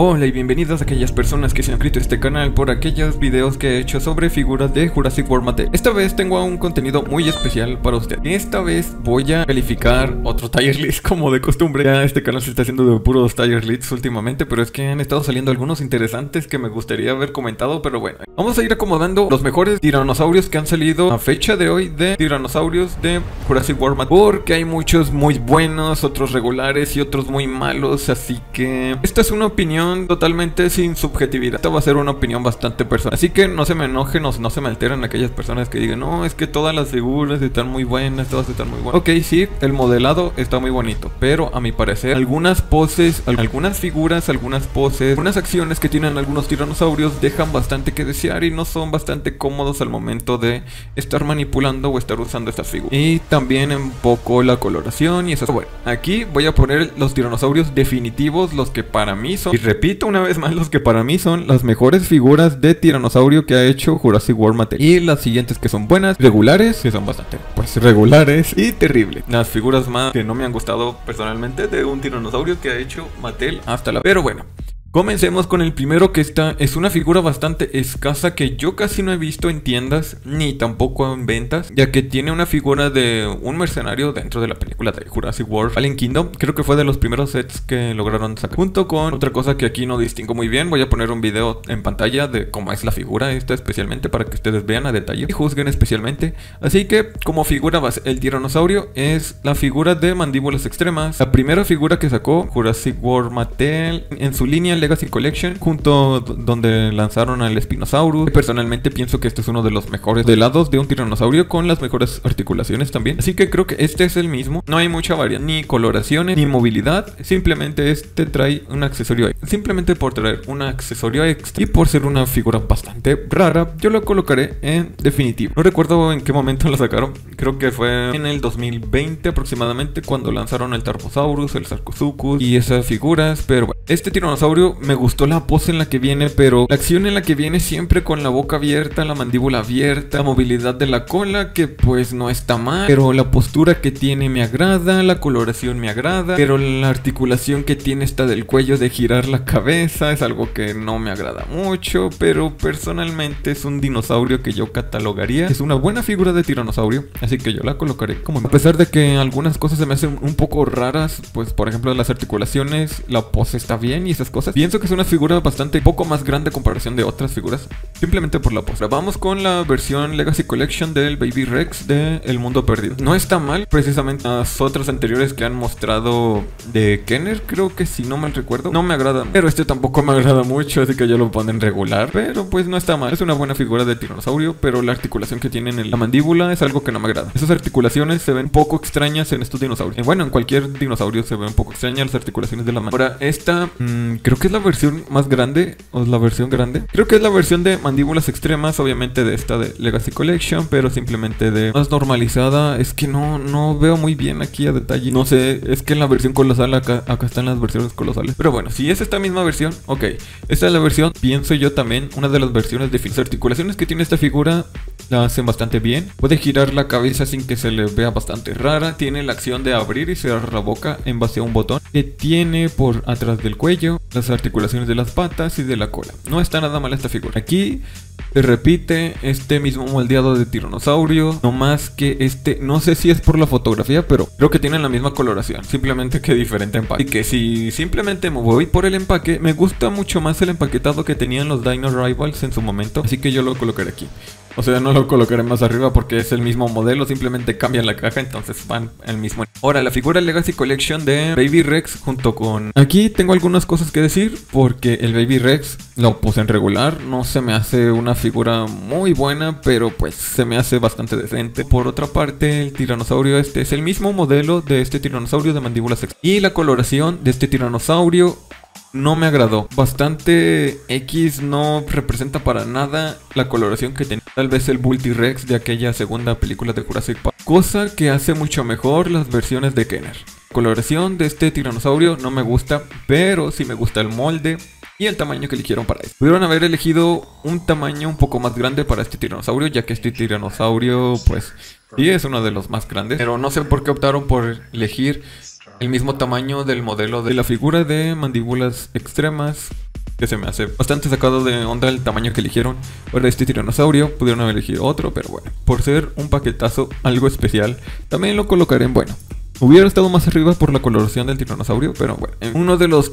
Hola y bienvenidos a aquellas personas que se han inscrito a este canal por aquellos videos que he hecho sobre figuras de Jurassic World Mate. Esta vez tengo un contenido muy especial para usted. Esta vez voy a calificar otro tier list como de costumbre. Ya este canal se está haciendo de puros tier lists últimamente, pero es que han estado saliendo algunos interesantes que me gustaría haber comentado, pero bueno. Vamos a ir acomodando los mejores tiranosaurios que han salido a fecha de hoy de tiranosaurios de Jurassic World Mate. Porque hay muchos muy buenos, otros regulares y otros muy malos, así que esta es una opinión totalmente sin subjetividad. Esta va a ser una opinión bastante personal. Así que no se me enojen o no se me alteren aquellas personas que digan, no, es que todas las figuras están muy buenas, todas están muy buenas. Ok, sí, el modelado está muy bonito, pero a mi parecer, algunas poses, algunas figuras, algunas poses, algunas acciones que tienen algunos tiranosaurios dejan bastante que desear y no son bastante cómodos al momento de estar manipulando o estar usando estas figuras. Y también un poco la coloración y eso. Bueno, aquí voy a poner los tiranosaurios definitivos, los que para mí son. Y repito una vez más los que para mí son las mejores figuras de tiranosaurio que ha hecho Jurassic World Mattel. Y las siguientes que son buenas, regulares, que son bastante pues regulares y terribles. Las figuras más que no me han gustado personalmente de un tiranosaurio que ha hecho Mattel hasta la... Pero bueno, Comencemos con el primero que está, es una figura bastante escasa que yo casi no he visto en tiendas ni tampoco en ventas, ya que tiene una figura de un mercenario dentro de la película de Jurassic World Fallen Kingdom, creo que fue de los primeros sets que lograron sacar. Junto con otra cosa que aquí no distingo muy bien, voy a poner un video en pantalla de cómo es la figura esta especialmente para que ustedes vean a detalle y juzguen especialmente. Así que como figura base, el tiranosaurio es la figura de mandíbulas extremas, la primera figura que sacó Jurassic World Mattel en su línea Legacy Collection, junto donde lanzaron al Spinosaurus. Personalmente pienso que este es uno de los mejores de lados de un tiranosaurio con las mejores articulaciones también. Así que creo que este es el mismo. No hay mucha variedad, ni coloraciones, ni movilidad. Simplemente este trae un accesorio Simplemente por traer un accesorio extra y por ser una figura bastante rara, yo lo colocaré en definitivo. No recuerdo en qué momento lo sacaron. Creo que fue en el 2020 aproximadamente cuando lanzaron el Tarbosaurus, el Sarcosuchus y esas figuras. Pero bueno, este tiranosaurio me gustó la pose en la que viene, pero la acción en la que viene siempre con la boca abierta, la mandíbula abierta, la movilidad de la cola, que pues no está mal, pero la postura que tiene me agrada, la coloración me agrada, pero la articulación que tiene esta del cuello de girar la cabeza es algo que no me agrada mucho, pero personalmente es un dinosaurio que yo catalogaría. Es una buena figura de tiranosaurio, así que yo la colocaré como... A pesar de que algunas cosas se me hacen un poco raras, pues por ejemplo las articulaciones, la pose está bien y esas cosas. Pienso que es una figura bastante poco más grande en comparación de otras figuras, simplemente por la postura. Vamos con la versión Legacy Collection del Baby Rex de El Mundo Perdido. No está mal, precisamente las otras anteriores que han mostrado de Kenner, creo que si no mal recuerdo, no me agrada, pero este tampoco me agrada mucho, así que yo lo ponen regular, pero pues no está mal. Es una buena figura de tiranosaurio, pero la articulación que tiene en la mandíbula es algo que no me agrada. Esas articulaciones se ven poco extrañas en estos dinosaurios. Bueno, en cualquier dinosaurio se ven un poco extrañas las articulaciones de la mandíbula. Ahora, esta mmm, creo que es la versión más grande, o la versión grande. Creo que es la versión de mandíbulas extremas, obviamente de esta de Legacy Collection, pero simplemente de más normalizada. Es que no, no veo muy bien aquí a detalle. No sé, es que en la versión colosal acá, acá están las versiones colosales. Pero bueno, si es esta misma versión, ok. Esta es la versión, pienso yo también, una de las versiones de las articulaciones que tiene esta figura la hacen bastante bien. Puede girar la cabeza sin que se le vea bastante rara. Tiene la acción de abrir y cerrar la boca en base a un botón que tiene por atrás del cuello las articulaciones de las patas y de la cola. No está nada mal esta figura. Aquí se repite este mismo moldeado de tiranosaurio, no más que este, no sé si es por la fotografía, pero creo que tienen la misma coloración, simplemente que diferente empaque. Y que si simplemente me voy por el empaque, me gusta mucho más el empaquetado que tenían los Dino Rivals en su momento, así que yo lo colocaré aquí. O sea, no lo colocaré más arriba porque es el mismo modelo, simplemente cambian la caja, entonces van el mismo. Ahora, la figura Legacy Collection de Baby Rex junto con... Aquí tengo algunas cosas que decir porque el Baby Rex lo puse en regular, no se me hace una figura muy buena, pero pues se me hace bastante decente. Por otra parte, el tiranosaurio este es el mismo modelo de este tiranosaurio de mandíbulas y la coloración de este tiranosaurio no me agradó. Bastante X no representa para nada la coloración que tenía tal vez el Bull T-Rex de aquella segunda película de Jurassic Park. Cosa que hace mucho mejor las versiones de Kenner. Coloración de este tiranosaurio no me gusta, pero sí me gusta el molde y el tamaño que eligieron para esto. Pudieron haber elegido un tamaño un poco más grande para este tiranosaurio, ya que este tiranosaurio, pues, sí es uno de los más grandes. Pero no sé por qué optaron por elegir el mismo tamaño del modelo de la figura de mandíbulas extremas que se me hace bastante sacado de onda el tamaño que eligieron para este tiranosaurio. Pudieron haber elegido otro, pero bueno, por ser un paquetazo algo especial, también lo colocaré en bueno. Hubiera estado más arriba por la coloración del tiranosaurio, pero bueno, uno de los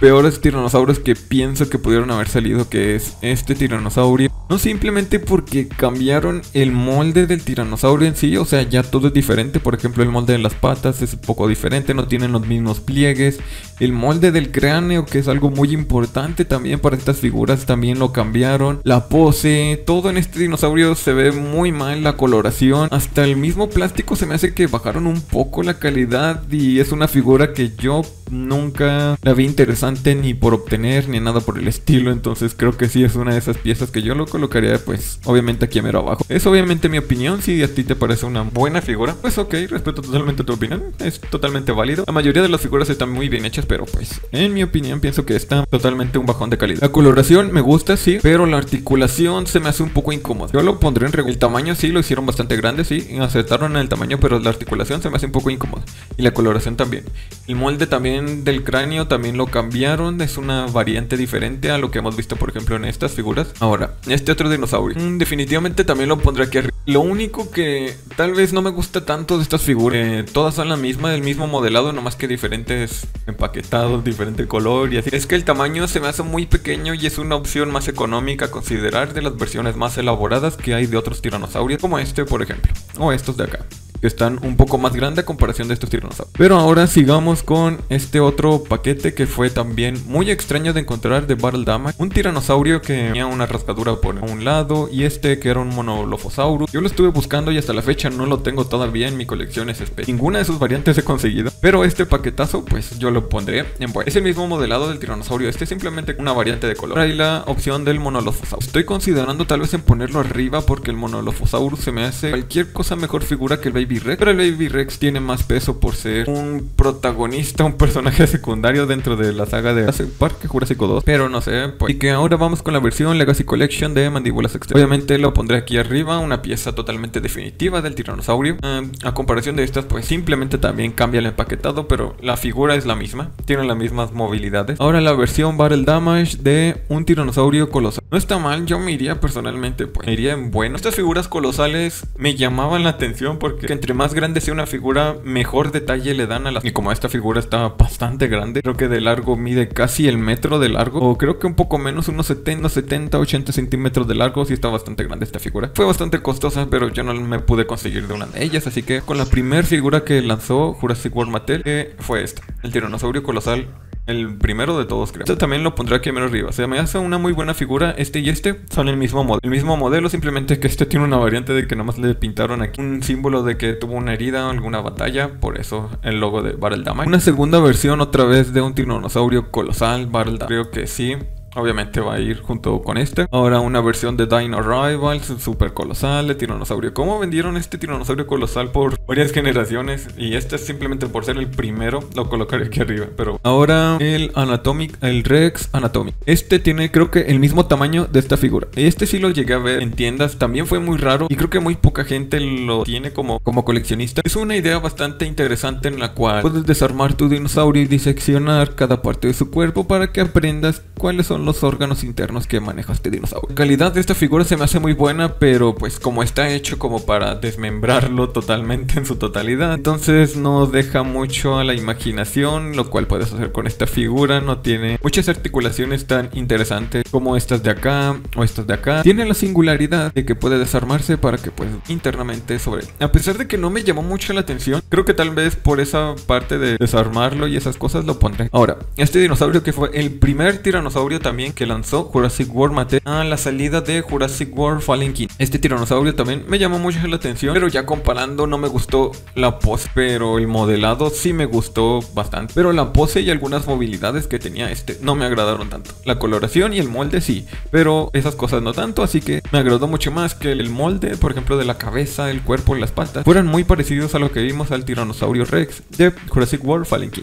peores tiranosaurios que pienso que pudieron haber salido, que es este tiranosaurio. No simplemente porque cambiaron el molde del tiranosaurio en sí, o sea, ya todo es diferente. Por ejemplo, el molde de las patas es un poco diferente, no tienen los mismos pliegues. El molde del cráneo, que es algo muy importante también para estas figuras, también lo cambiaron. La pose, todo en este dinosaurio se ve muy mal, la coloración. Hasta el mismo plástico se me hace que bajaron un poco la calidad y es una figura que yo nunca la vi interesante ni por obtener ni nada por el estilo. Entonces creo que sí es una de esas piezas que yo lo colocaría pues obviamente aquí a mero abajo. Es obviamente mi opinión. Si a ti te parece una buena figura, pues ok, respeto totalmente tu opinión. Es totalmente válido. La mayoría de las figuras están muy bien hechas, pero pues en mi opinión pienso que está totalmente un bajón de calidad. La coloración me gusta, sí, pero la articulación se me hace un poco incómoda. Yo lo pondré en El tamaño sí lo hicieron bastante grande, sí. Aceptaron el tamaño, pero la articulación se me hace un poco incómoda. Y la coloración también. El molde también del cráneo también lo es una variante diferente a lo que hemos visto por ejemplo en estas figuras. Ahora, este otro dinosaurio, mm, definitivamente también lo pondré aquí arriba. Lo único que tal vez no me gusta tanto de estas figuras, eh, todas son la misma, del mismo modelado, nomás que diferentes empaquetados, diferente color y así. Es que el tamaño se me hace muy pequeño y es una opción más económica considerar de las versiones más elaboradas que hay de otros tiranosaurios, como este por ejemplo, o estos de acá están un poco más grandes a comparación de estos tiranosaurios. Pero ahora sigamos con este otro paquete que fue también muy extraño de encontrar de Battle Damage. Un tiranosaurio que tenía una rasgadura por un lado y este que era un monolofosaurus. Yo lo estuve buscando y hasta la fecha no lo tengo todavía en mi colección es Ninguna de sus variantes he conseguido. Pero este paquetazo pues yo lo pondré en bueno. Es el mismo modelado del tiranosaurio. Este es simplemente una variante de color. Ahí la opción del monolofosaurus. Estoy considerando tal vez en ponerlo arriba porque el monolofosaurus se me hace cualquier cosa mejor figura que el Baby Rex. Pero el Baby Rex tiene más peso por ser un protagonista, un personaje secundario dentro de la saga de Parque Jurásico 2. Pero no sé, pues. Y que ahora vamos con la versión Legacy Collection de Mandíbulas Extremas. Obviamente lo pondré aquí arriba, una pieza totalmente definitiva del tiranosaurio. Eh, a comparación de estas, pues simplemente también cambia el empaquetado, pero la figura es la misma. Tiene las mismas movilidades. Ahora la versión Battle Damage de un tiranosaurio colosal. No está mal, yo me iría personalmente, pues me iría en bueno. Estas figuras colosales me llamaban la atención porque entre más grande sea una figura, mejor detalle le dan a la... Y como esta figura está bastante grande, creo que de largo mide casi el metro de largo, o creo que un poco menos, unos 70, 70, 80 centímetros de largo, sí está bastante grande esta figura. Fue bastante costosa, pero yo no me pude conseguir de una de ellas, así que con la primera figura que lanzó Jurassic World Mattel, eh, fue esta, el tiranosaurio colosal el primero de todos, creo. Este también lo pondré aquí menos arriba. O sea, me hace una muy buena figura. Este y este son el mismo modelo. El mismo modelo, simplemente que este tiene una variante de que nomás le pintaron aquí un símbolo de que tuvo una herida o alguna batalla. Por eso el logo de Damage. Una segunda versión otra vez de un tiranosaurio colosal. Damage. Creo que sí. Obviamente va a ir junto con este. Ahora una versión de Dino Rivals, super colosal, de tiranosaurio. ¿Cómo vendieron este tiranosaurio colosal por varias generaciones? Y este es simplemente por ser el primero, lo colocaré aquí arriba. Pero ahora el Anatomic, el Rex Anatomic. Este tiene creo que el mismo tamaño de esta figura. Este sí lo llegué a ver en tiendas, también fue muy raro y creo que muy poca gente lo tiene como, como coleccionista. Es una idea bastante interesante en la cual puedes desarmar tu dinosaurio y diseccionar cada parte de su cuerpo para que aprendas cuáles son los órganos internos que maneja este dinosaurio. La calidad de esta figura se me hace muy buena, pero pues como está hecho como para desmembrarlo totalmente en su totalidad, entonces no deja mucho a la imaginación, lo cual puedes hacer con esta figura, no tiene muchas articulaciones tan interesantes como estas de acá o estas de acá. Tiene la singularidad de que puede desarmarse para que pues internamente sobre. A pesar de que no me llamó mucho la atención, creo que tal vez por esa parte de desarmarlo y esas cosas lo pondré. Ahora, este dinosaurio que fue el primer tiranosaurio también que lanzó Jurassic World Mate a la salida de Jurassic World Fallen King. Este tiranosaurio también me llamó mucho la atención, pero ya comparando no me gustó la pose, pero el modelado sí me gustó bastante. Pero la pose y algunas movilidades que tenía este no me agradaron tanto. La coloración y el molde sí, pero esas cosas no tanto, así que me agradó mucho más que el molde, por ejemplo, de la cabeza, el cuerpo y las patas, fueran muy parecidos a lo que vimos al tiranosaurio Rex de Jurassic World Fallen King.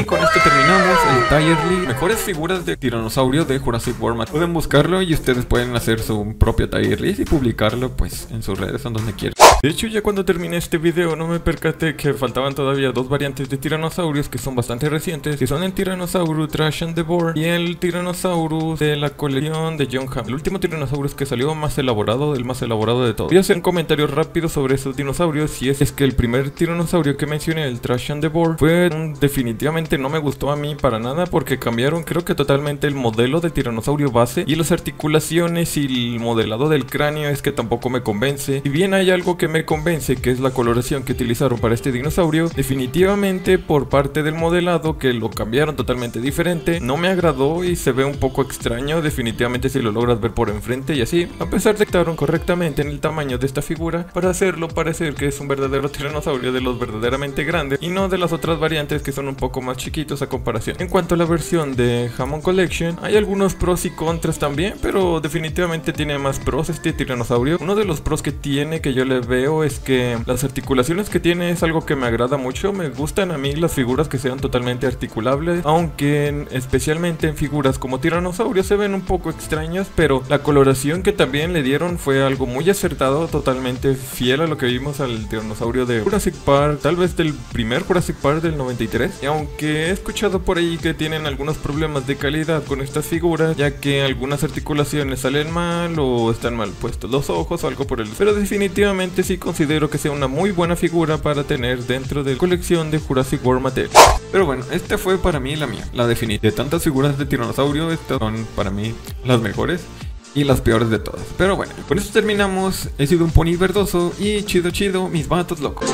Y con esto terminamos el Tier League. Mejores figuras de tiranosaurio de Jurassic World. Pueden buscarlo y ustedes pueden hacer su propio Tier List y publicarlo pues en sus redes en donde quieran De hecho, ya cuando terminé este video no me percaté que faltaban todavía dos variantes de tiranosaurios que son bastante recientes, que son el Tyrannosaurus Trash and Devour y el Tyrannosaurus de la colección de John Hamm. El último Tyrannosaurus que salió más elaborado, el más elaborado de todos. Voy a hacer un comentario rápido sobre esos dinosaurios y es, que el primer tiranosaurio que mencioné, el Trash and Devour, fue un, definitivamente no me gustó a mí para nada porque cambiaron creo que totalmente el modelo de tiranosaurio base y las articulaciones y el modelado del cráneo es que tampoco me convence. Si bien hay algo que me convence que es la coloración que utilizaron para este dinosaurio, definitivamente por parte del modelado que lo cambiaron totalmente diferente, no me agradó y se ve un poco extraño definitivamente si lo logras ver por enfrente y así, a pesar de que estaban correctamente en el tamaño de esta figura para hacerlo parecer que es un verdadero tiranosaurio de los verdaderamente grandes y no de las otras variantes que son un poco más chiquitos a comparación. En cuanto a la versión de Hammond Collection, hay algunos pros y contras también, pero definitivamente tiene más pros este tiranosaurio. Uno de los pros que tiene que yo le veo es que las articulaciones que tiene es algo que me agrada mucho. Me gustan a mí las figuras que sean totalmente articulables, aunque especialmente en figuras como tiranosaurio se ven un poco extrañas, pero la coloración que también le dieron fue algo muy acertado, totalmente fiel a lo que vimos al tiranosaurio de Jurassic Park, tal vez del primer Jurassic Park del 93. Y aunque he escuchado por ahí que tienen algunos problemas de calidad con estas figuras, ya que algunas articulaciones salen mal o están mal puestos los ojos o algo por el pero definitivamente sí considero que sea una muy buena figura para tener dentro de la colección de Jurassic World Material. Pero bueno, esta fue para mí la mía, la definitiva. De tantas figuras de tiranosaurio, estas son para mí las mejores y las peores de todas. Pero bueno, con esto terminamos. He sido un pony verdoso y chido chido, mis vatos locos.